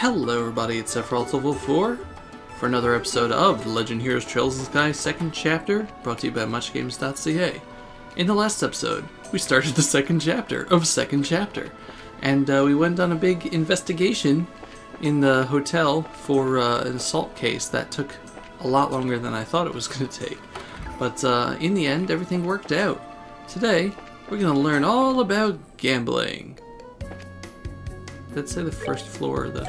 Hello everybody, it's Sephiroth4 for another episode of The Legend Heroes Trails in the Sky second chapter, brought to you by MuchGames.ca. In the last episode, we started the second chapter of second chapter, and uh, we went on a big investigation in the hotel for uh, an assault case that took a lot longer than I thought it was going to take. But uh, in the end, everything worked out. Today, we're going to learn all about gambling. Let's say the first floor the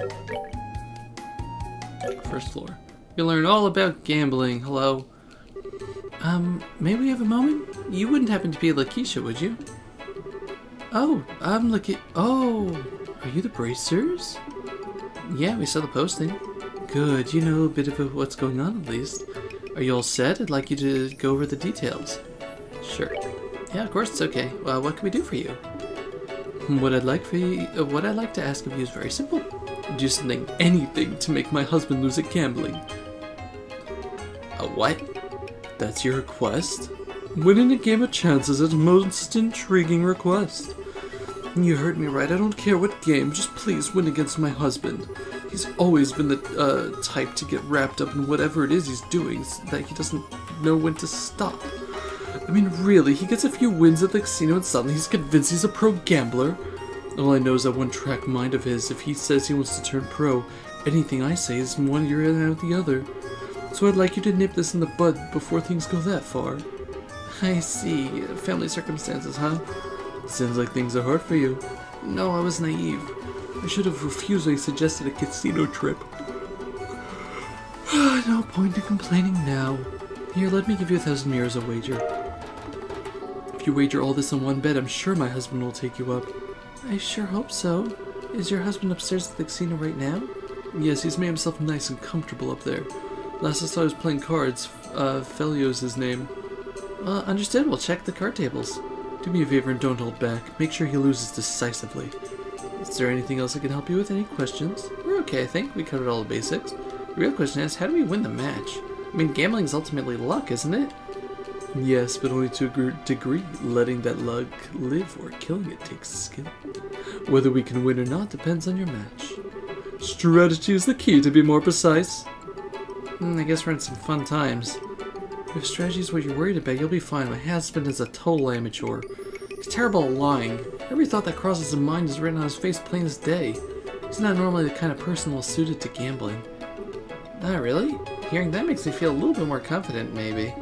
first floor. You'll learn all about gambling. Hello. Um, may we have a moment? You wouldn't happen to be Lakeisha, would you? Oh, I'm Lake. Oh, are you the Bracers? Yeah, we saw the posting. Good, you know a bit of what's going on at least. Are you all set? I'd like you to go over the details. Sure. Yeah, of course, it's okay. Well, what can we do for you? What I'd like for you, uh, what I'd like to ask of you is very simple. Do something, anything, to make my husband lose at gambling. A what? That's your request? Winning a game of chance is a most intriguing request. You heard me right. I don't care what game. Just please win against my husband. He's always been the uh, type to get wrapped up in whatever it is he's doing so that he doesn't know when to stop. I mean, really, he gets a few wins at the casino and suddenly he's convinced he's a pro gambler. All I know is that one track mind of his. If he says he wants to turn pro, anything I say is one ear and out the other. So I'd like you to nip this in the bud before things go that far. I see. Family circumstances, huh? Sounds like things are hard for you. No, I was naive. I should have refused when he suggested a casino trip. no point in complaining now. Here, let me give you a thousand mirrors a wager. If you wager all this on one bet, I'm sure my husband will take you up. I sure hope so. Is your husband upstairs at the casino right now? Yes, he's made himself nice and comfortable up there. Last I saw he was playing cards. Uh, Felio's his name. Uh, understood. We'll check the card tables. Do me a favor and don't hold back. Make sure he loses decisively. Is there anything else I can help you with? Any questions? We're okay, I think. We covered all the basics. The real question is, how do we win the match? I mean, gambling's ultimately luck, isn't it? Yes, but only to a degree. Letting that luck live or killing it takes skill. Whether we can win or not depends on your match. Strategy is the key, to be more precise. Mm, I guess we're in some fun times. If strategy is what you're worried about, you'll be fine. My husband is a total amateur. He's terrible at lying. Every thought that crosses his mind is written on his face plain as day. He's not normally the kind of person well suited to gambling. Not really? Hearing that makes me feel a little bit more confident, maybe.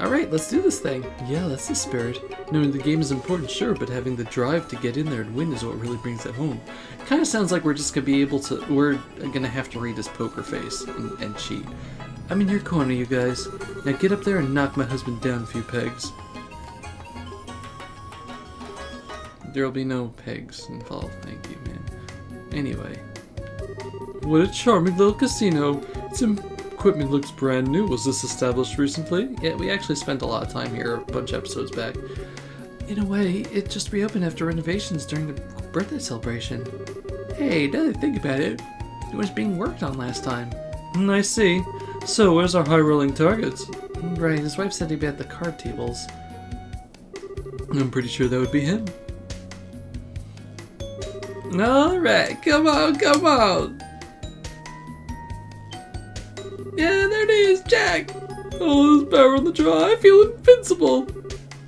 Alright, let's do this thing. Yeah, that's the spirit. Knowing the game is important, sure, but having the drive to get in there and win is what really brings it home. Kind of sounds like we're just gonna be able to, we're gonna have to read his poker face and, and cheat. I'm in your corner, you guys. Now get up there and knock my husband down a few pegs. There'll be no pegs involved, thank you, man. Anyway. What a charming little casino. Its equipment looks brand new. Was this established recently? Yeah, we actually spent a lot of time here a bunch of episodes back. In a way, it just reopened after renovations during the birthday celebration. Hey, now that I think about it, it was being worked on last time. Mm, I see. So, where's our high-rolling targets? Right, his wife said he'd be at the card tables. I'm pretty sure that would be him. Alright, come on, come on! Yeah, there it is, Jack! Oh, there's power on the draw, I feel invincible!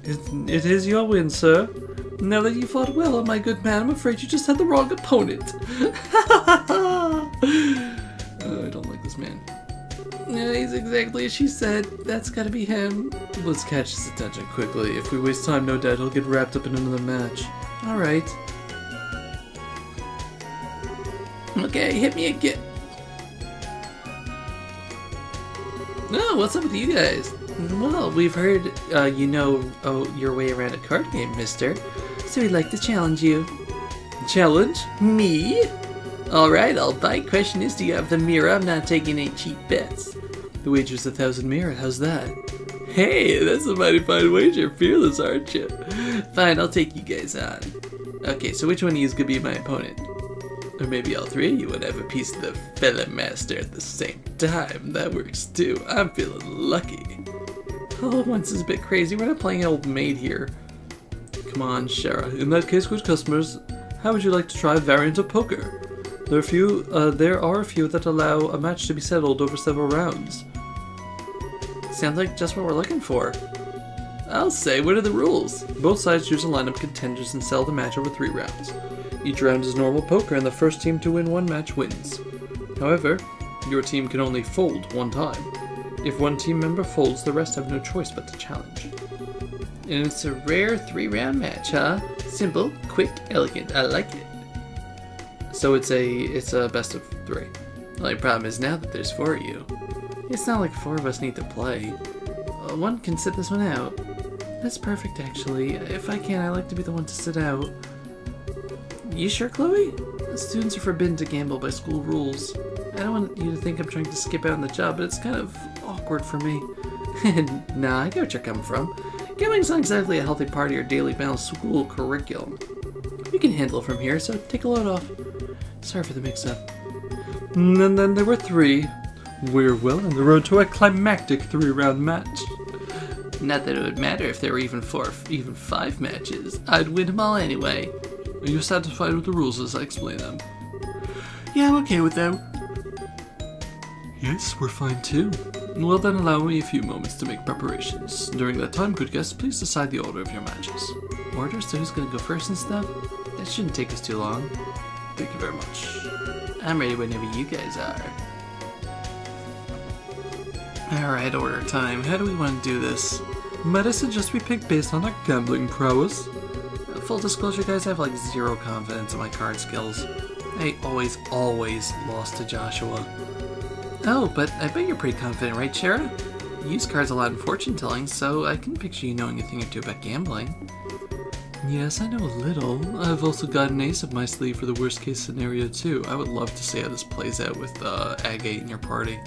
It, it is your win, sir. Now that you fought well, my good man, I'm afraid you just had the wrong opponent. oh, I don't like this man. Yeah, he's exactly as she said. That's gotta be him. Let's catch his attention quickly. If we waste time, no doubt he'll get wrapped up in another match. Alright. Okay, hit me again. Oh, what's up with you guys? Well, we've heard uh, you know oh, your way around a card game, mister. So we'd like to challenge you. Challenge? Me? Alright, I'll bite. Question is, do you have the Mira? I'm not taking any cheap bets. The wager's a thousand Mira. How's that? Hey, that's a mighty fine wager. Fearless, aren't you? Fine, I'll take you guys on. Okay, so which one of you is gonna be my opponent? Or maybe all three of you would have a piece of the Feather Master at the same time. That works too. I'm feeling lucky. Oh, once is a bit crazy. We're not playing old maid here. Come on, Schera. In that case, good customers, how would you like to try a variant of poker? There are a few. Uh, there are a few that allow a match to be settled over several rounds. Sounds like just what we're looking for. I'll say, what are the rules? Both sides choose a lineup of contenders and sell the match over three rounds. Each round is normal poker, and the first team to win one match wins. However, your team can only fold one time. If one team member folds, the rest have no choice but to challenge. And it's a rare three round match, huh? Simple, quick, elegant. I like it. So it's a it's a best of three. The only problem is now that there's four of you. It's not like four of us need to play. Uh, one can sit this one out. That's perfect, actually. If I can, I like to be the one to sit out. You sure, Chloe? Students are forbidden to gamble by school rules. I don't want you to think I'm trying to skip out on the job, but it's kind of awkward for me. nah, I get what you're coming from. Gambling's not exactly a healthy part of your daily balanced school curriculum. You can handle it from here, so take a load off. Sorry for the mix-up. And then there were three. We're well on the road to a climactic three-round match. Not that it would matter if there were even four, even five matches. I'd win them all anyway. Are you satisfied with the rules as I explain them? Yeah, I'm okay with them. Yes, we're fine too. Well then allow me a few moments to make preparations. During that time, good guests, please decide the order of your matches. Order? So who's gonna go first and stuff? That shouldn't take us too long. Thank you very much. I'm ready whenever you guys are. Alright, order time. How do we want to do this? Might I suggest we pick based on our gambling prowess? Full disclosure, guys, I have like zero confidence in my card skills. I always, always lost to Joshua. Oh, but I bet you're pretty confident, right, Schera? You use cards a lot in fortune telling, so I can picture you knowing a thing or two about gambling. Yes, I know a little. I've also got an ace up my sleeve for the worst case scenario, too. I would love to see how this plays out with uh, Agate in your party.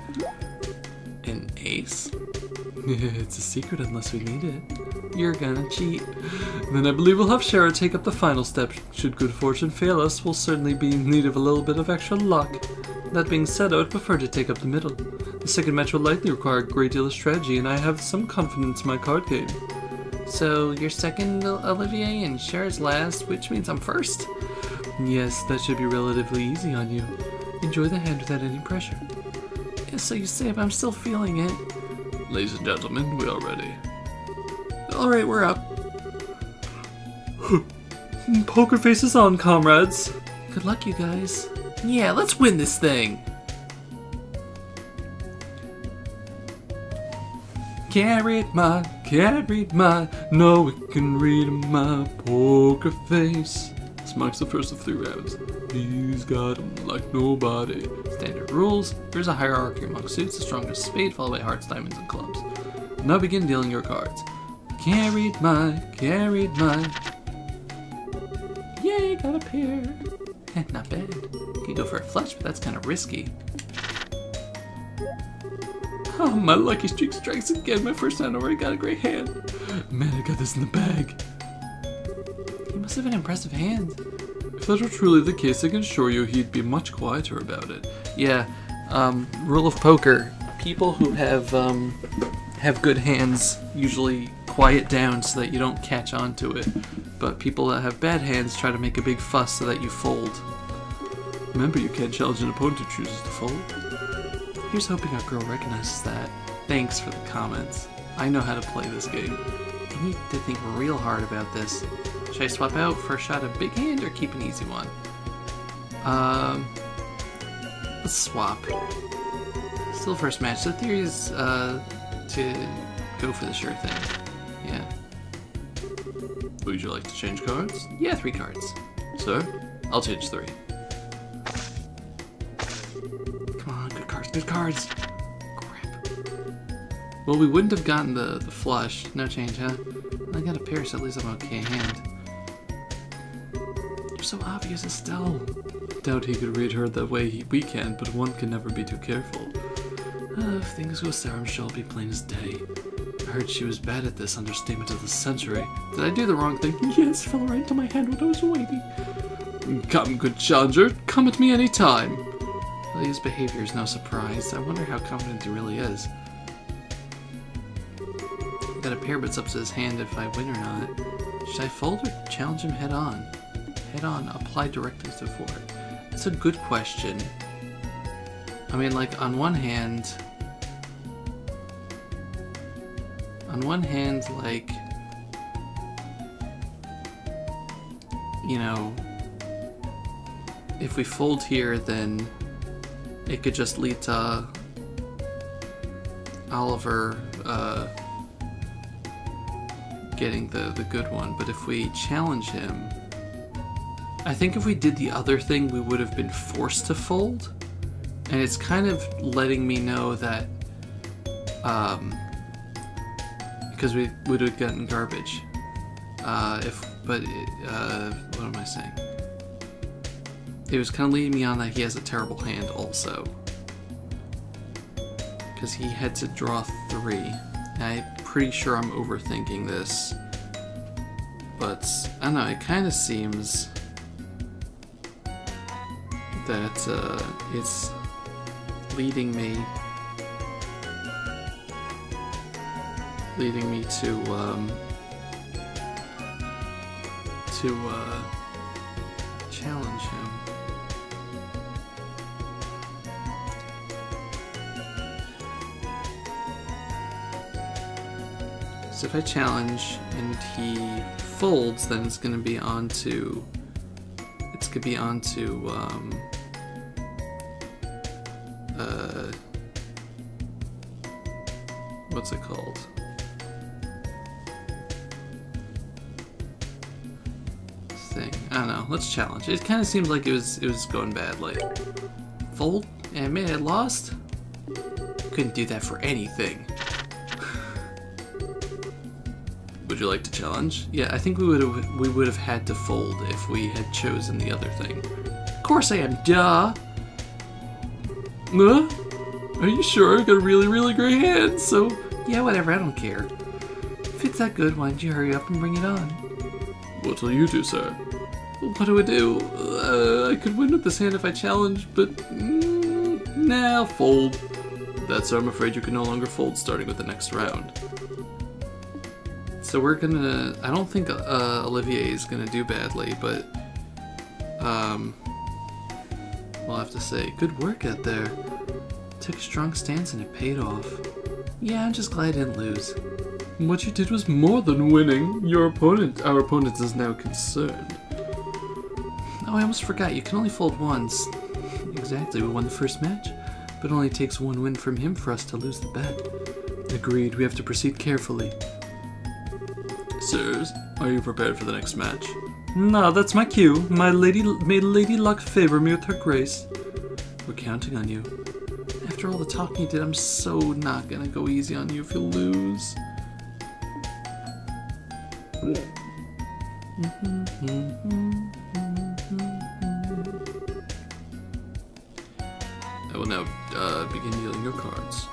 An ace? it's a secret unless we need it. You're gonna cheat. Then I believe we'll have Schera take up the final step. Should good fortune fail us, we'll certainly be in need of a little bit of extra luck. That being said, I would prefer to take up the middle. The second match will likely require a great deal of strategy, and I have some confidence in my card game. So, you're second, Olivier, and Schera's last, which means I'm first? Yes, that should be relatively easy on you. Enjoy the hand without any pressure. Yes, so you say, but I'm still feeling it. Ladies and gentlemen, we are ready. Alright, we're up. Poker face is on, comrades. Good luck, you guys. Yeah, let's win this thing. Can't read my, can't read my, no, we can read my poker face. This marks the first of three rounds. He's got 'em like nobody. Standard rules. There's a hierarchy among suits, the strongest spade, followed by hearts, diamonds, and clubs. Now begin dealing your cards. Can't read my, can't my. Yay, got a pair. Eh, Not bad. Could go for a flush, but that's kind of risky. Oh, my lucky streak strikes again. My first time already got a great hand. Man, I got this in the bag. He must have an impressive hand. If that were truly the case, I can assure you he'd be much quieter about it. Yeah, um, rule of poker. People who have, um, have good hands usually quiet down so that you don't catch on to it. But people that have bad hands try to make a big fuss so that you fold. Remember, you can't challenge an opponent who chooses to fold. Here's hoping our girl recognizes that. Thanks for the comments. I know how to play this game. I need to think real hard about this. Should I swap out for a shot of big hand or keep an easy one? Um, let's swap. Still first match. The theory is uh, to go for the sure thing. Yeah. Would you like to change cards? Yeah, three cards. Sir? I'll change three. Come on, good cards, good cards. Crap. Well, we wouldn't have gotten the, the flush. No change, huh? I got a pair, so at least I'm okay hand. You're so obvious, Estelle. Doubt he could read her the way he, we can, but one can never be too careful. Uh, if things go sour, I'm sure I'll be plain as day. Heard she was bad at this understatement of the century. Did I do the wrong thing? Yes, fell right into my hand when I was waiting. Come, good challenger, come at me any time. Well, behavior is no surprise. I wonder how confident he really is. Got a pair, but it's up to his hand if I win or not. Should I fold or challenge him head on? Head on, apply directly to four. That's a good question. I mean, like, on one hand, on one hand, like, you know, if we fold here, then it could just lead to Oliver uh, getting the, the good one. But if we challenge him, I think if we did the other thing, we would have been forced to fold. And it's kind of letting me know that, um, because we would have gotten garbage. Uh, if, but, uh, what am I saying? It was kind of leading me on that he has a terrible hand also. Because he had to draw three. And I'm pretty sure I'm overthinking this. But, I don't know, it kind of seems that uh, it's leading me leading me to um, to uh, challenge him. So if I challenge and he folds, then it's going to be on to it's going to be on to um, Thing. I don't know. Let's challenge. It kind of seems like it was it was going badly. Fold and man, I lost. Couldn't do that for anything. Would you like to challenge? Yeah, I think we would have we would have had to fold if we had chosen the other thing. Of course I am. Duh. Huh? Are you sure? I got a really, really great hand, so... Yeah, whatever, I don't care. If it's that good, why don't you hurry up and bring it on? What'll you do, sir? What do I do? Uh, I could win with this hand if I challenge, but... Mm, nah, fold. That, sir, I'm afraid you can no longer fold starting with the next round. So we're gonna... I don't think uh, Olivier is gonna do badly, but... Um... We'll have to say, good work out there. Took a strong stance and it paid off. Yeah, I'm just glad I didn't lose. What you did was more than winning. Your opponent, our opponent is now concerned. Oh, I almost forgot, you can only fold once. Exactly, we won the first match, but it only takes one win from him for us to lose the bet. Agreed, we have to proceed carefully. Sirs, are you prepared for the next match? No, that's my cue. My lady, may Lady Luck favor me with her grace. We're counting on you. After all the talking you did, I'm so not gonna go easy on you if you lose. I will now uh, begin dealing your cards.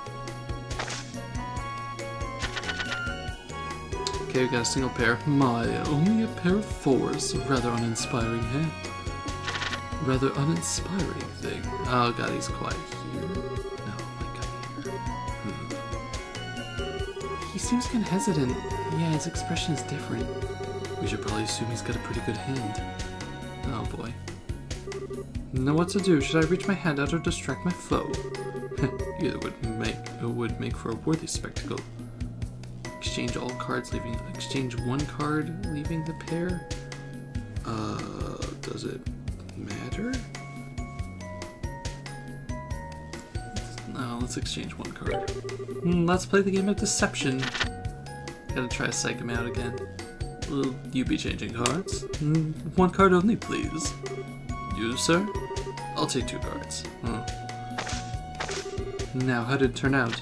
Okay, we got a single pair. My, only a pair of fours. Rather uninspiring hand. Rather uninspiring thing. Oh god, he's quiet here. Seems kind of hesitant. Yeah, his expression is different. We should probably assume he's got a pretty good hand. Oh boy. Now what to do. Should I reach my hand out or distract my foe? Either would make it would make for a worthy spectacle. Exchange all cards, leaving exchange one card, leaving the pair. Uh, does it matter? Let's exchange one card. Hmm, let's play the game of deception. Gotta try to psych him out again. Will you be changing cards? Mm, one card only, please. You, sir? I'll take two cards. Hmm. Now, how did it turn out?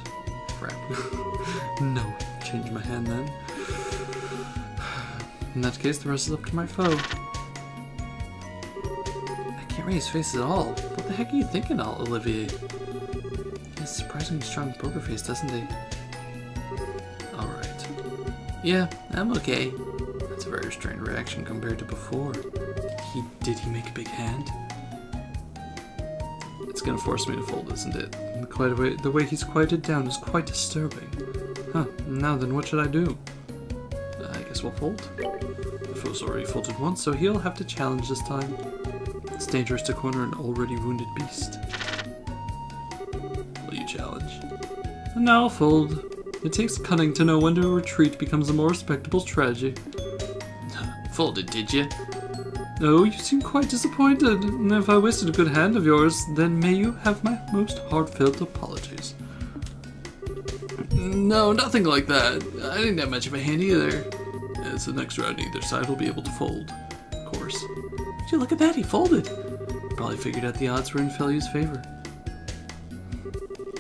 Crap. no, change my hand then. In that case, the rest is up to my foe. I can't read his face at all. What the heck are you thinking, Olivier? Surprisingly strong poker face, doesn't he? Alright. Yeah, I'm okay. That's a very strange reaction compared to before. He did he make a big hand? It's gonna force me to fold, isn't it? Quite a way, the way he's quieted down is quite disturbing. Huh, now then what should I do? I guess we'll fold. The foe's already folded once, so he'll have to challenge this time. It's dangerous to corner an already wounded beast. Now fold. It takes cunning to know when to retreat becomes a more respectable strategy. Folded, did you? Oh, you seem quite disappointed. If I wasted a good hand of yours, then may you have my most heartfelt apologies. No, nothing like that. I didn't have much of a hand either. As the next round, either side will be able to fold. Of course. Would you look at that? He folded. Probably figured out the odds were in Felio's favor.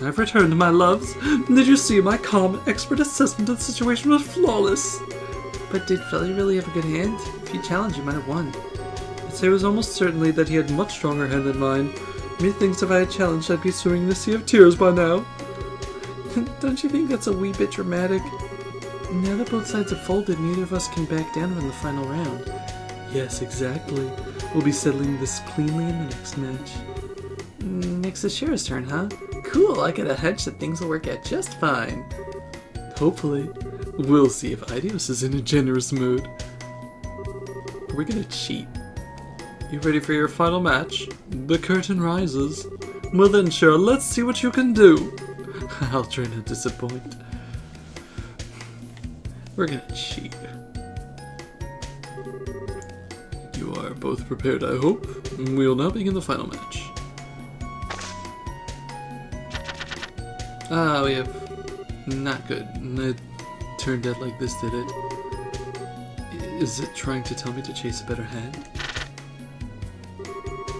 I've returned, to my loves. Did you see my calm, expert assessment of the situation was flawless? But did Feli really have a good hand? If he challenged, he might have won. I'd say it was almost certainly that he had a much stronger hand than mine. Methinks if I had challenged, I'd be swimming in the sea of tears by now. Don't you think that's a wee bit dramatic? Now that both sides have folded, neither of us can back down in the final round. Yes, exactly. We'll be settling this cleanly in the next match. Next is Schera's turn, huh? Cool, I got a hunch that things will work out just fine. Hopefully. We'll see if Aidios is in a generous mood. We're gonna cheat? You ready for your final match? The curtain rises. Well then, Schera, let's see what you can do. I'll try not to disappoint. We're gonna cheat. You are both prepared, I hope. We'll now begin the final match. Ah, we have... Not good. It turned out like this, did it? Is it trying to tell me to chase a better hand?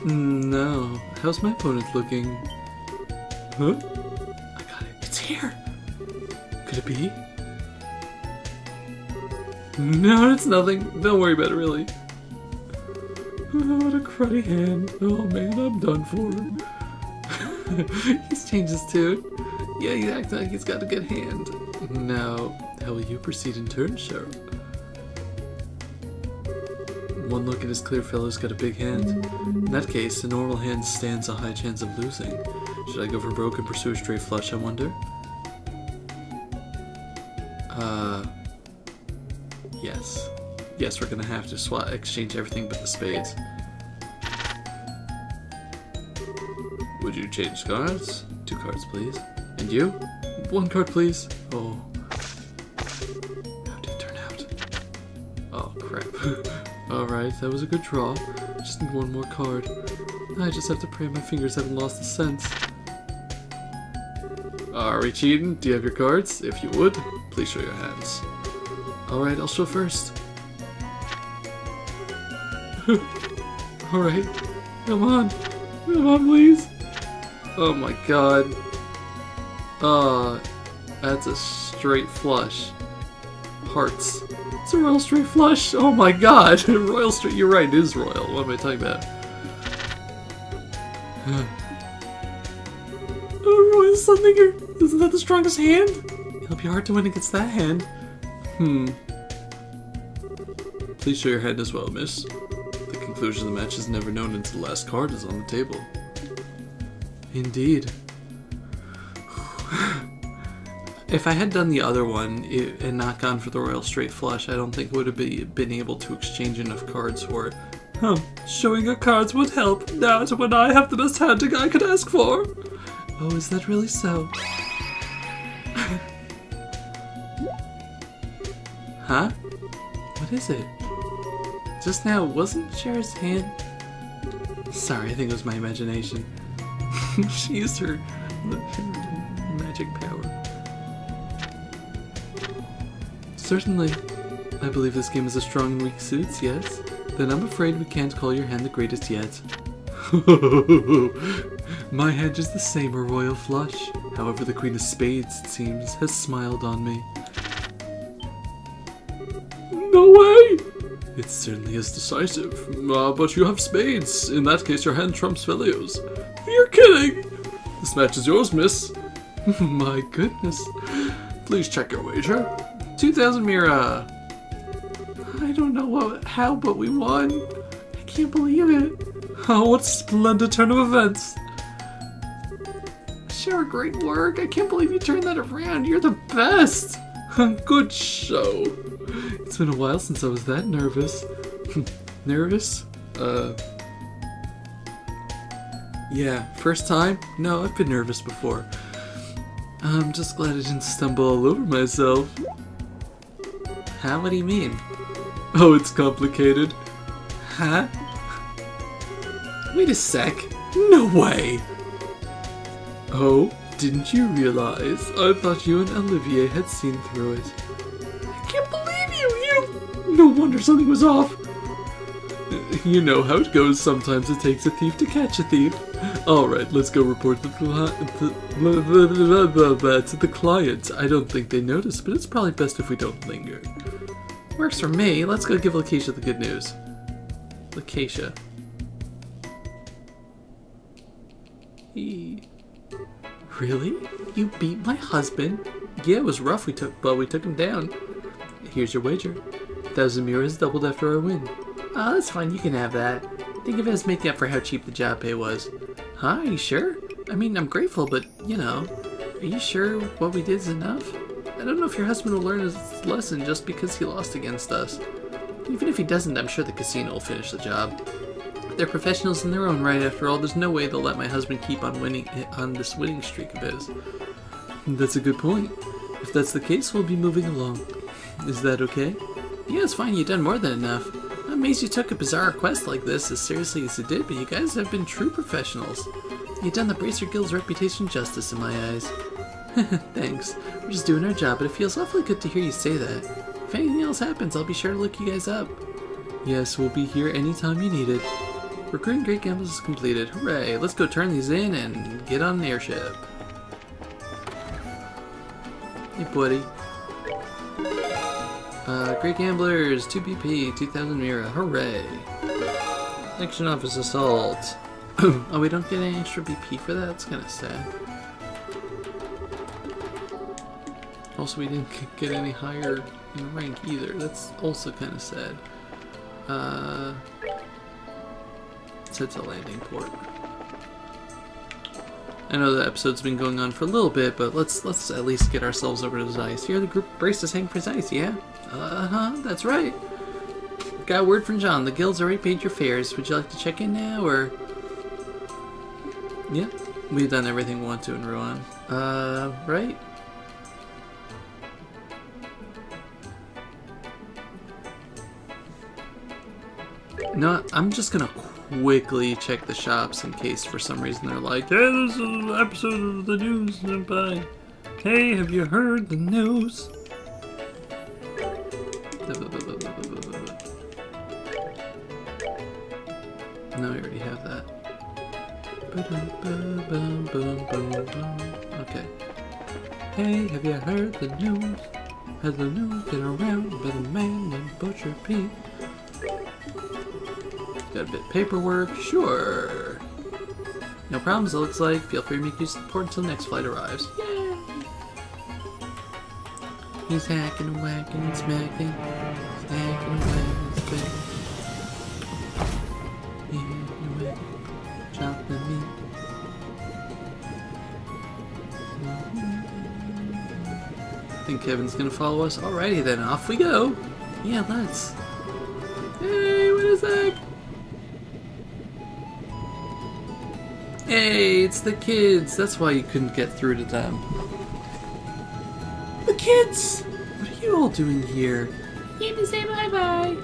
No. How's my opponent looking? Huh? I got it. It's here! Could it be? No, it's nothing. Don't worry about it, really. Oh, what a cruddy hand. Oh man, I'm done for. he's changed his tune. Yeah, he acts like he's got a good hand. Now, how will you proceed in turn, Cheryl? One look at his clear fellow's got a big hand. In that case, a normal hand stands a high chance of losing. Should I go for broke and pursue a straight flush, I wonder? Uh... Yes. Yes, we're gonna have to swap, exchange everything but the spades. Would you change cards? Two cards, please. And you? One card, please. Oh. How did it turn out? Oh, crap. Alright, that was a good draw. Just need one more card. I just have to pray my fingers haven't lost the sense. Are we cheating? Do you have your cards? If you would, please show your hands. Alright, I'll show first. Alright. Come on. Come on, please. Oh my god. Uh, that's a straight flush. Hearts. It's a royal straight flush. Oh my god. royal straight. You're right, it is royal. What am I talking about? oh, royal Sundinger. Isn't that the strongest hand? It'll be hard to win against that hand. Hmm. Please show your hand as well, miss. The conclusion of the match is never known until the last card is on the table. Indeed. If I had done the other one and not gone for the Royal Straight Flush, I don't think would have be, been able to exchange enough cards for it. Huh, showing your cards would help. Now to when I have the best hand I could ask for. Oh, is that really so? huh? What is it? Just now, wasn't Cher's hand... Sorry, I think it was my imagination. she used her magic power. Certainly. I believe this game is a strong and weak suits, yes? Then I'm afraid we can't call your hand the greatest yet. My hand is the same, a royal flush. However, the Queen of Spades, it seems, has smiled on me. No way! It certainly is decisive. Uh, but you have spades. In that case, your hand trumps Felios. You're kidding! This match is yours, miss. My goodness. Please check your wager. 2,000 Mira. I don't know what, how, but we won. I can't believe it. Oh, what a splendid turn of events. Sure, great work. I can't believe you turned that around. You're the best. Good show. It's been a while since I was that nervous. nervous? Uh, Yeah, first time? No, I've been nervous before. I'm just glad I didn't stumble all over myself. Huh? What do you mean? Oh, it's complicated. Huh? Wait a sec. No way! Oh, didn't you realize? I thought you and Olivier had seen through it. I can't believe you! You! No wonder something was off! You know how it goes. Sometimes it takes a thief to catch a thief. Alright, let's go report to the client. I don't think they noticed, but it's probably best if we don't linger. Works for me. Let's go give Lakeisha the good news. Lakeisha. He... Really? You beat my husband? Yeah, it was rough, we took, but we took him down. Here's your wager. Thousand mirrors doubled after our win. Oh, that's fine, you can have that. Think of it as making up for how cheap the job pay was. You sure? I mean, I'm grateful, but, you know, are you sure what we did is enough? I don't know if your husband will learn his lesson just because he lost against us. Even if he doesn't, I'm sure the casino will finish the job. They're professionals in their own right, after all. There's no way they'll let my husband keep on winning on this winning streak of his. That's a good point. If that's the case, we'll be moving along. Is that okay? Yeah, it's fine. You've done more than enough. I'm amazed you took a bizarre quest like this as seriously as you did, but you guys have been true professionals. You've done the Bracer Guild's reputation justice in my eyes. Thanks. We're just doing our job, but it feels awfully good to hear you say that. If anything else happens, I'll be sure to look you guys up. Yes, we'll be here anytime you need it. Recruiting Great Gambles is completed. Hooray! Let's go turn these in and get on an airship. Hey, buddy. Uh, Great Gamblers, 2 BP, 2000 Mira. Hooray! Action Office Assault. oh, we don't get any extra BP for that? That's kind of sad. Also, we didn't get any higher in rank either. That's also kind of sad. Uh, it's a landing port. I know the episode's been going on for a little bit, but let's let's at least get ourselves over to Zeiss. Here, the group brace is hanging for Zeiss, yeah? Uh-huh, that's right. Got word from Jean. The guild's already paid your fares. Would you like to check in now, or... Yeah, we've done everything we want to in Ruan. Uh, right? No, I'm just gonna quickly check the shops in case for some reason they're like, Hey, this is an episode of the news. Hey, have you heard the news? No, we already have that. Okay. Hey, have you heard the news? Has the news been around by the man named Butcher Pete? Got a bit of paperwork, sure. No problems, it looks like. Feel free to make use of the port until the next flight arrives. Yay! He's hacking and whacking and smacking. Hacking and whacking and smacking. The meat. Mm-hmm. Think Kevin's gonna follow us? Alrighty then, off we go. Yeah, let's. Hey, it's the kids. That's why you couldn't get through to them. The kids! What are you all doing here? Came to say bye-bye.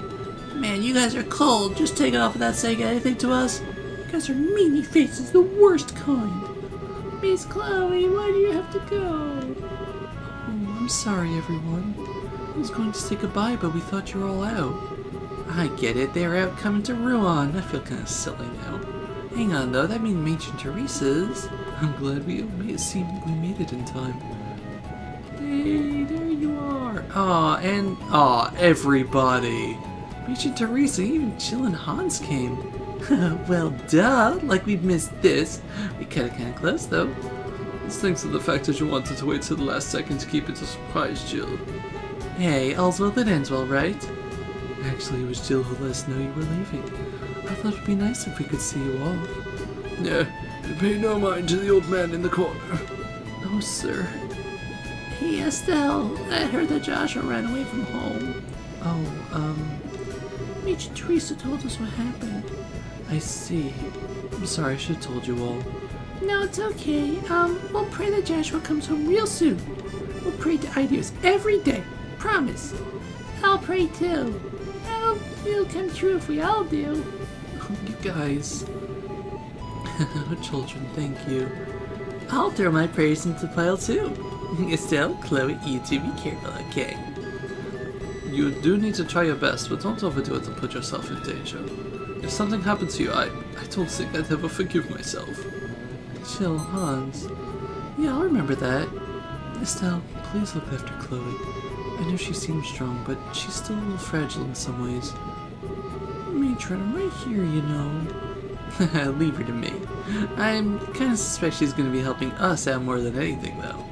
Man, you guys are cold. Just take it off without saying anything to us. You guys are meanie faces, the worst kind. Miss Chloe, why do you have to go? Oh, I'm sorry, everyone. I was going to say goodbye, but we thought you were all out. I get it. They're out coming to Ruan. I feel kind of silly now. Hang on though, that means Ancient Teresa's. I'm glad we made, see we made it in time. Hey, there you are. Aw, and aw, everybody. Ancient Teresa, even Jill and Hans came. well, duh, like we'd missed this. We it kinda close though. Thanks to the fact that you wanted to wait till the last second to keep it a surprise, Jill. Hey, all's well that ends well, right? Actually, it was Jill who let us know you were leaving. I thought it'd be nice if we could see you off. Yeah, pay no mind to the old man in the corner. Oh, sir. Hey, Estelle, I heard that Joshua ran away from home. Oh, um, Major Teresa told us what happened. I see. I'm sorry, I should have told you all. No, it's okay. Um, we'll pray that Joshua comes home real soon. We'll pray to Aidios every day. Promise. I'll pray too. Oh, it'll come true if we all do. Guys. Children, thank you. I'll throw my prayers into the pile too. Estelle, Chloe, you two be careful, okay? You do need to try your best, but don't overdo it to put yourself in danger. If something happened to you, I, I don't think I'd ever forgive myself. Chill, Hans. Yeah, I'll remember that. Estelle, please look after Chloe. I know she seems strong, but she's still a little fragile in some ways. I'm right here, you know. Leave her to me. I'm kind of suspect she's going to be helping us out more than anything, though.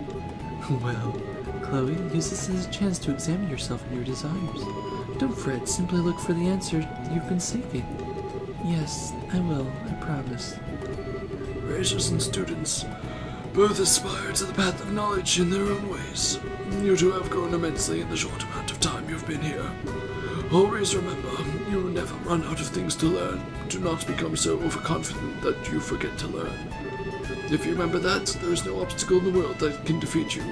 Well, Chloe, use this as a chance to examine yourself and your desires. Don't fret, simply look for the answer you've been seeking. Yes, I will, I promise. Bracers and students both aspire to the path of knowledge in their own ways. You two have grown immensely in the short amount of time you've been here. Always remember, you never run out of things to learn. Do not become so overconfident that you forget to learn. If you remember that, there is no obstacle in the world that can defeat you.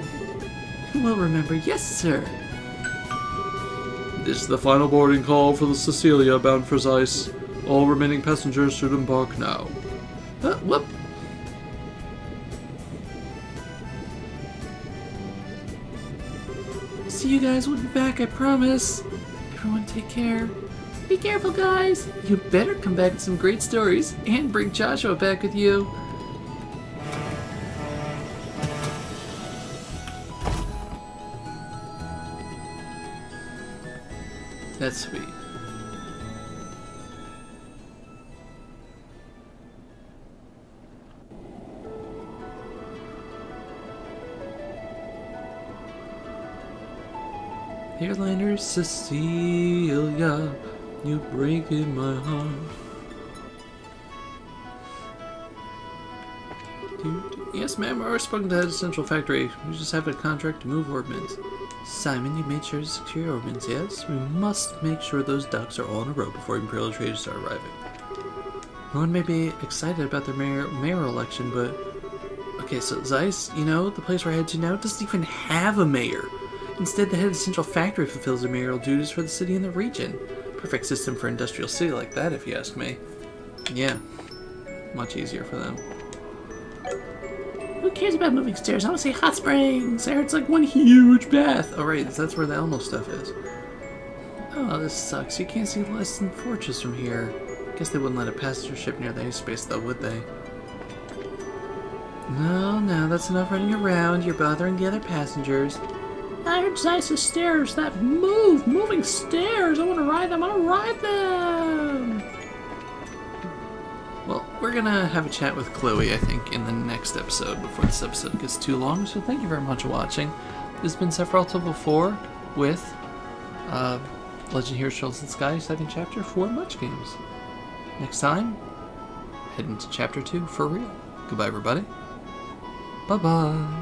We'll remember, yes, sir. This is the final boarding call for the Cecilia bound for Zeiss. All remaining passengers should embark now. Uh, whoop. See you guys, we'll be back, I promise. Everyone take care. Be careful, guys. You better come back with some great stories and bring Joshua back with you. That's sweet. Airliner Cecilia, you breaking my heart. Yes, ma'am, we're spoken to head of Central Factory. We just have a contract to move ordnance. Simon, you made sure to secure your ordnance, yes? We must make sure those ducks are all in a row before Imperial traders start arriving. No one may be excited about their mayor, mayoral election, but... Okay, so Zeiss, you know, the place we're headed to now doesn't even have a mayor. Instead, the head of the Central Factory fulfills their mayoral duties for the city and the region. Perfect system for an industrial city like that, if you ask me. Yeah, much easier for them. Who cares about moving stairs? I want to say hot springs. I heard it's like one huge bath. Oh right, that's where the Elmo stuff is. Oh, this sucks. You can't see less than Fortress from here. Guess they wouldn't let a passenger ship near the space though, would they? No, no, that's enough running around. You're bothering the other passengers. I heard Zeiss's stairs that move, moving stairs. I want to ride them. I want to ride them. Well, we're gonna have a chat with Chloe, I think, in the next episode before this episode gets too long. So thank you very much for watching. This has been Sephiroth1204 with uh, Legend Heroes Trails the Sky, second chapter for Much Games. Next time, head into chapter 2 for real. Goodbye, everybody. Bye bye.